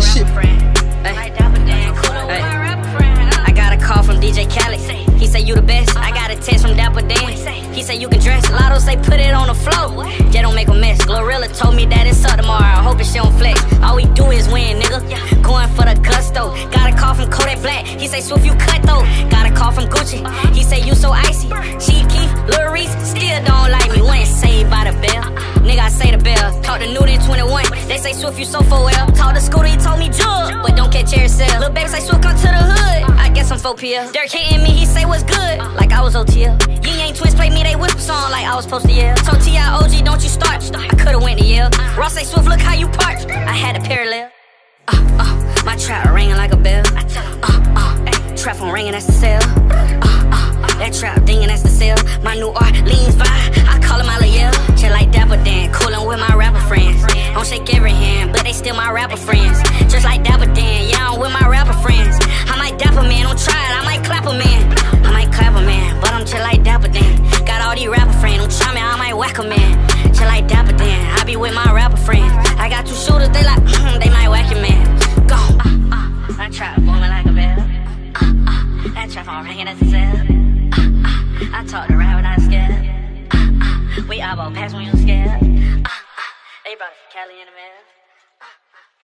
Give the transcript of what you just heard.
that shit. I got a call from DJ Khaled. He said you the best. I got a text from Dapper Dan. He said you can dress. Latto say put it on the floor. Jet don't make a mess. GloRilla told me that it's up tomorrow. I hope it's on flex. All we do is win, nigga. Going for the gusto. Got a call from Kodak Black. He say Swift you cut though. Got a call from Gucci. He say you so icy. Chief Keef, Lil Reese still don't like me. Wasn't saved by the bell. Nigga I say the bell. Talk to Newton 21. They say Swift you so for well. Talk to Scooter 4PL. Durk hitting me, he say what's good. Like I was OTL. Ying Yang Twins play me, they whisper song like I was supposed to yell. So T.I. OG, don't you start. I could've went to yell. Ross say Swift, look how you parked. I had a parallel. Uh, uh, my trap ringing like a bell. Uh, uh, trap phone ringing, that's the cell. Me, I might whack a man. Chill like Dapper Dan, I be with my rapper friends. I got two shooters, they like, they might whack your man. Go. Uh, uh, that trap booming like a bell. Uh, uh, that trap on ringing as a cell. Uh, uh, I talk to rap when I'm scared. Uh, uh, we eyeball pass when you scared. Uh, uh, they brought Kelly in the mail.